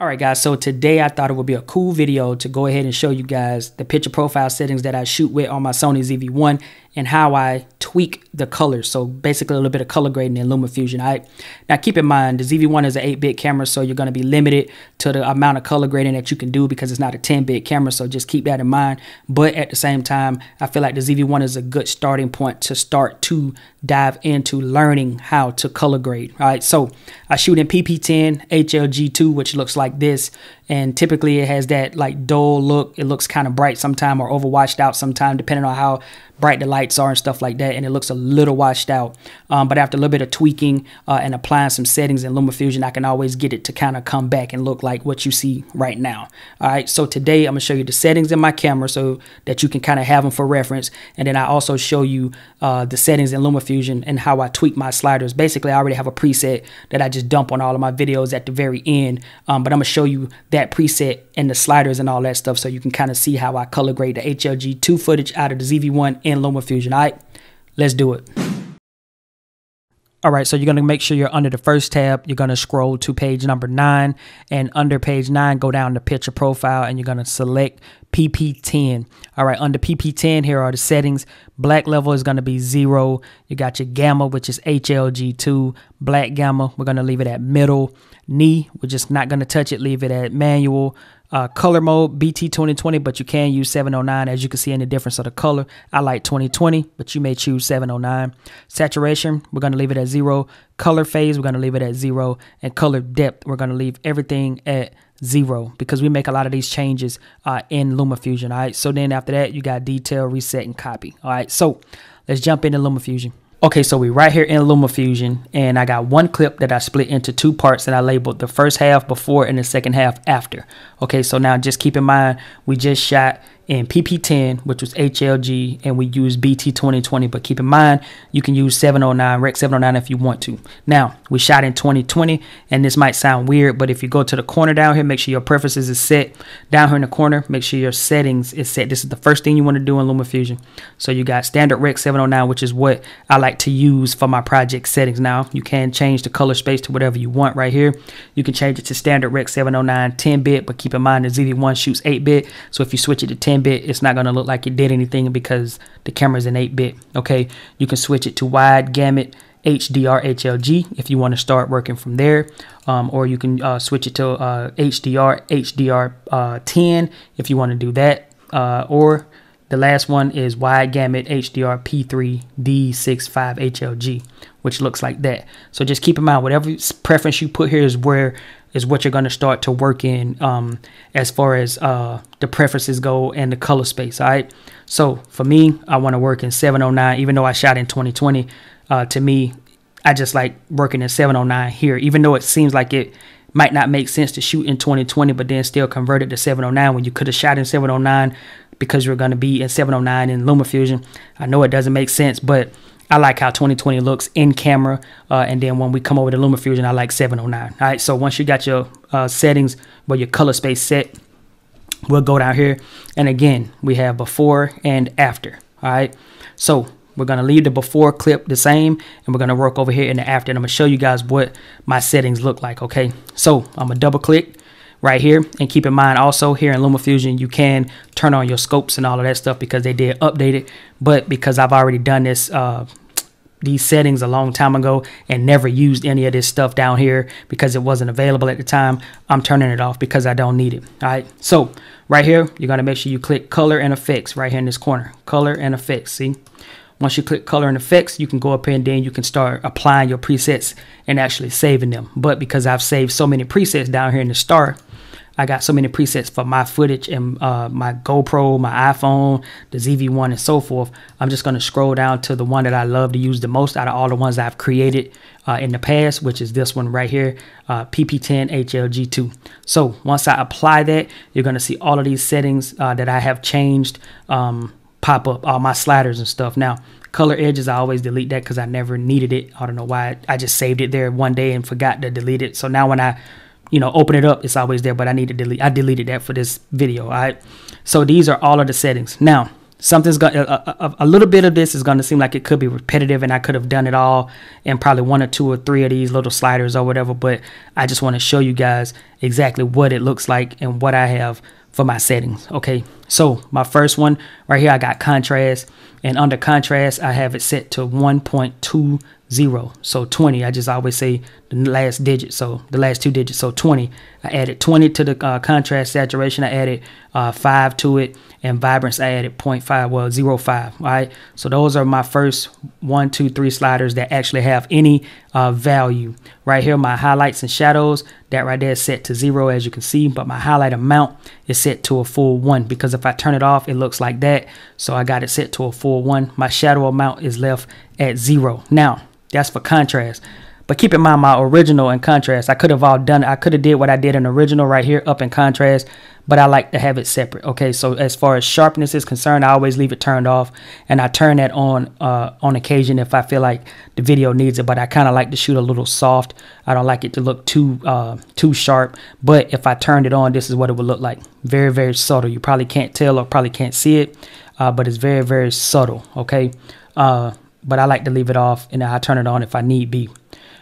Alright guys, so today I thought it would be a cool video to go ahead and show you guys the picture profile settings that I shoot with on my Sony ZV-1 and how I tweak the colors. So basically a little bit of color grading in LumaFusion. All right. Now keep in mind the ZV-1 is an 8-bit camera, so you're going to be limited to the amount of color grading that you can do because it's not a 10-bit camera. So just keep that in mind. But at the same time, I feel like the ZV-1 is a good starting point to start to dive into learning how to color grade. All right. So I shoot in PP10 HLG2, which looks like this. And typically it has that like dull look. It looks kind of bright sometime or overwashed out sometime, depending on how bright the lights are and stuff like that and it looks a little washed out. Um, but after a little bit of tweaking uh, and applying some settings in LumaFusion I can always get it to kind of come back and look like what you see right now. All right so today I'm gonna show you the settings in my camera so that you can kind of have them for reference. And then I also show you uh, the settings in LumaFusion and how I tweak my sliders. Basically I already have a preset that I just dump on all of my videos at the very end. Um, but I'm gonna show you that preset and the sliders and all that stuff so you can kind of see how I color grade the HLG2 footage out of the ZV-1 in LumaFusion. All right, let's do it. All right, so you're going to make sure you're under the first tab. You're going to scroll to page number nine, and under page nine, go down to picture profile, and you're going to select PP10. All right, under PP10, here are the settings. Black level is going to be zero. You got your gamma, which is HLG2. Black gamma, we're going to leave it at middle. Knee, we're just not going to touch it, leave it at manual uh, color mode BT 2020, but you can use 709 as you can see in the difference of the color. I like 2020, but you may choose 709. Saturation, we're going to leave it at zero. Color phase, we're going to leave it at zero. And color depth, we're going to leave everything at zero because we make a lot of these changes uh, in LumaFusion. All right. So then after that, you got detail, reset, and copy. All right. So let's jump into LumaFusion. Okay, so we right here in LumaFusion, and I got one clip that I split into two parts that I labeled the first half before and the second half after. Okay, so now just keep in mind, we just shot in PP10, which was HLG, and we use BT 2020. But keep in mind, you can use 709, Rec 709 if you want to. Now, we shot in 2020, and this might sound weird, but if you go to the corner down here, make sure your preferences is set. Down here in the corner, make sure your settings is set. This is the first thing you want to do in LumaFusion. So you got standard Rec 709, which is what I like to use for my project settings. Now, you can change the color space to whatever you want right here. You can change it to standard Rec 709 10-bit, but keep in mind the ZV-1 shoots 8-bit. So if you switch it to 10 10-bit, it's not going to look like it did anything because the camera is in 8-bit. Okay, you can switch it to wide gamut HDR HLG if you want to start working from there, um, or you can uh, switch it to uh, HDR HDR uh, 10 if you want to do that, uh, or the last one is wide gamut HDR P3 D65 HLG, which looks like that. So just keep in mind whatever preference you put here is where is what you're going to start to work in um, as far as uh, the preferences go and the color space. All right. So for me, I want to work in 709, even though I shot in 2020. Uh, to me, I just like working in 709 here, even though it seems like it might not make sense to shoot in 2020, but then still convert it to 709 when you could have shot in 709 because you're going to be in 709 in LumaFusion. I know it doesn't make sense, but I like how 2020 looks in camera. Uh, and then when we come over to LumaFusion, I like 709. All right, so once you got your uh, settings where your color space set, we'll go down here. And again, we have before and after. All right, so we're going to leave the before clip the same and we're going to work over here in the after. And I'm going to show you guys what my settings look like. Okay, so I'm going to double click right here. And keep in mind also here in LumaFusion, you can turn on your scopes and all of that stuff because they did update it. But because I've already done this, uh, these settings a long time ago and never used any of this stuff down here because it wasn't available at the time, I'm turning it off because I don't need it. All right. So right here, you're going to make sure you click color and effects right here in this corner, color and effects. See, once you click color and effects, you can go up here and then you can start applying your presets and actually saving them. But because I've saved so many presets down here in the start, I got so many presets for my footage and uh, my GoPro, my iPhone, the ZV-1 and so forth. I'm just going to scroll down to the one that I love to use the most out of all the ones I've created uh, in the past, which is this one right here, uh, PP10 HLG2. So once I apply that, you're going to see all of these settings uh, that I have changed um, pop up, all my sliders and stuff. Now, color edges, I always delete that because I never needed it. I don't know why. I just saved it there one day and forgot to delete it. So now when I you know, open it up, it's always there, but I need to delete, I deleted that for this video, all right? So these are all of the settings. Now, something's a, a, a, little bit of this is going to seem like it could be repetitive and i could have done it all in probably one or two or three of these little sliders or whatever but i just want to show you guys exactly what it looks like and what i have for my settings okay so my first one right here i got contrast and under contrast i have it set to 1.2 zero. So 20, I just always say the last digit. So the last two digits. So 20. I added 20 to the uh, contrast saturation. I added uh, 5 to it. And vibrance, I added 0.5, well, 0.5. All right. So those are my first one, two, three sliders that actually have any uh, value. Right here, my highlights and shadows, that right there is set to zero, as you can see. But my highlight amount is set to a full one because if I turn it off, it looks like that. So I got it set to a full one. My shadow amount is left at zero. Now, that's for contrast. But keep in mind my original and contrast. I could have all done I could have did what I did in original right here up in contrast, but I like to have it separate. Okay, so as far as sharpness is concerned, I always leave it turned off and I turn that on uh, on occasion if I feel like the video needs it. But I kind of like to shoot a little soft. I don't like it to look too uh, too sharp. But if I turned it on, this is what it would look like. Very very subtle. You probably can't tell or probably can't see it, uh, but it's very very subtle. Okay. Uh, but I like to leave it off and I turn it on if I need be.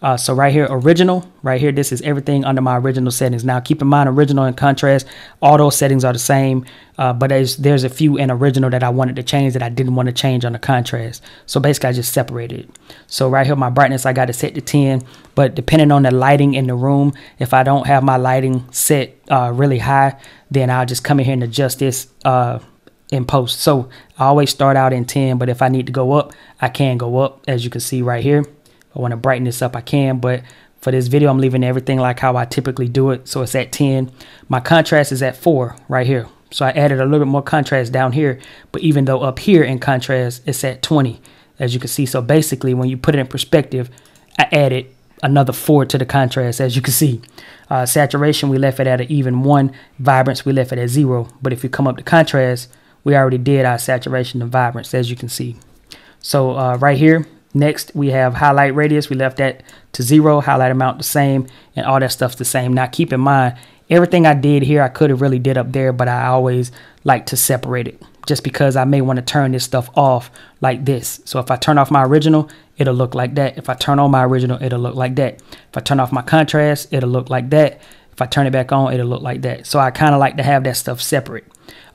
Uh, so right here, original, right here, this is everything under my original settings. Now keep in mind, original and contrast, all those settings are the same, uh, but there's, there's a few in original that I wanted to change that I didn't want to change on the contrast. So basically I just separated it. So right here, my brightness, I got to set to 10, but depending on the lighting in the room, if I don't have my lighting set uh, really high, then I'll just come in here and adjust this uh, in post. So I always start out in 10, but if I need to go up, I can go up as you can see right here. I want to brighten this up, I can, but for this video, I'm leaving everything like how I typically do it. So it's at 10. My contrast is at 4 right here. So I added a little bit more contrast down here, but even though up here in contrast, it's at 20, as you can see. So basically, when you put it in perspective, I added another 4 to the contrast, as you can see. Uh, saturation, we left it at an even 1. Vibrance, we left it at 0. But if you come up to contrast, we already did our saturation and vibrance as you can see. So uh, right here, next we have highlight radius. We left that to zero, highlight amount the same, and all that stuff's the same. Now keep in mind, everything I did here, I could have really did up there, but I always like to separate it just because I may want to turn this stuff off like this. So if I turn off my original, it'll look like that. If I turn on my original, it'll look like that. If I turn off my contrast, it'll look like that. If I turn it back on, it'll look like that. So I kind of like to have that stuff separate.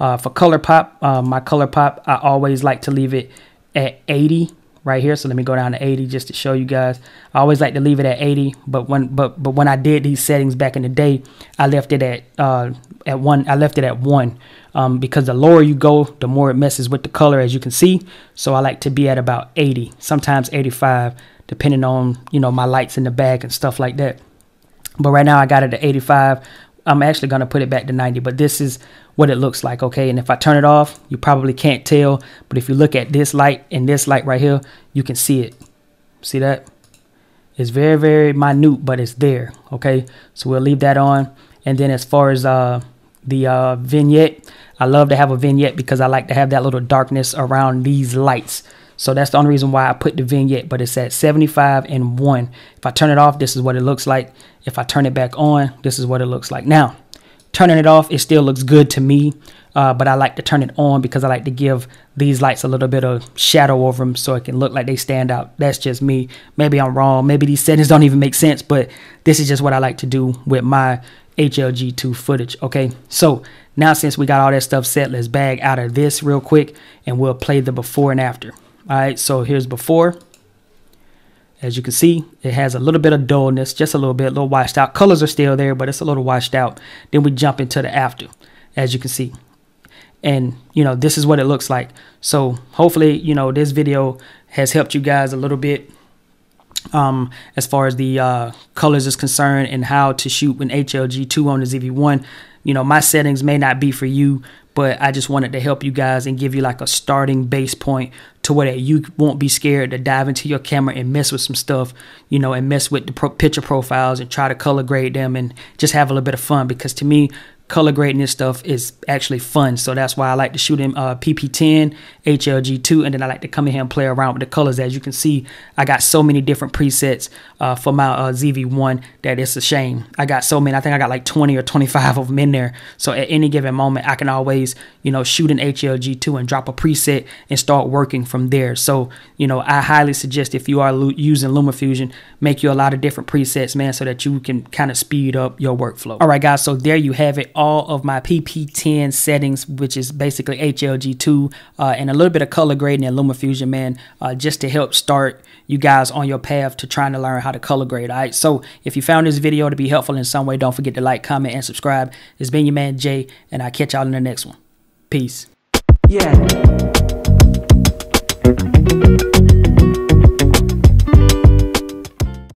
Uh, for ColourPop, uh, my color pop, I always like to leave it at 80 right here. So let me go down to 80 just to show you guys. I always like to leave it at 80, but when but but when I did these settings back in the day, I left it at uh, at one. I left it at one um, because the lower you go, the more it messes with the color, as you can see. So I like to be at about 80, sometimes 85, depending on you know my lights in the bag and stuff like that. But right now I got it at 85. I'm actually going to put it back to 90, but this is what it looks like, okay? And if I turn it off, you probably can't tell, but if you look at this light and this light right here, you can see it. See that? It's very, very minute, but it's there, okay? So we'll leave that on. And then as far as uh, the uh, vignette, I love to have a vignette because I like to have that little darkness around these lights. So that's the only reason why I put the vignette, but it's at 75 and 1. If I turn it off, this is what it looks like. If I turn it back on, this is what it looks like. Now, turning it off, it still looks good to me, uh, but I like to turn it on because I like to give these lights a little bit of shadow over them so it can look like they stand out. That's just me. Maybe I'm wrong. Maybe these settings don't even make sense, but this is just what I like to do with my HLG2 footage. Okay, so now since we got all that stuff set, let's bag out of this real quick and we'll play the before and after. All right, so here's before. As you can see, it has a little bit of dullness, just a little bit, a little washed out. Colors are still there, but it's a little washed out. Then we jump into the after, as you can see. And, you know, this is what it looks like. So hopefully, you know, this video has helped you guys a little bit um, as far as the uh, colors is concerned and how to shoot an HLG2 on the ZV-1. You know, my settings may not be for you, but I just wanted to help you guys and give you like a starting base point to where you won't be scared to dive into your camera and mess with some stuff, you know, and mess with the pro picture profiles and try to color grade them and just have a little bit of fun. Because to me, color grading this stuff is actually fun. So that's why I like to shoot in uh, PP10, HLG2, and then I like to come in here and play around with the colors. As you can see, I got so many different presets uh, for my uh, ZV-1 that it's a shame. I got so many. I think I got like 20 or 25 of them in there. So at any given moment, I can always, you know, shoot an HLG2 and drop a preset and start working from there. So, you know, I highly suggest if you are using LumaFusion, make you a lot of different presets, man, so that you can kind of speed up your workflow. All right, guys, so there you have it. All of my PP10 settings, which is basically HLG2 uh, and a little bit of color grading in LumaFusion, man, uh, just to help start you guys on your path to trying to learn how to color grade. All right, so if you found this video to be helpful in some way, don't forget to like, comment, and subscribe. It's been your man Jay, and I'll catch y'all in the next one. Peace. Yeah.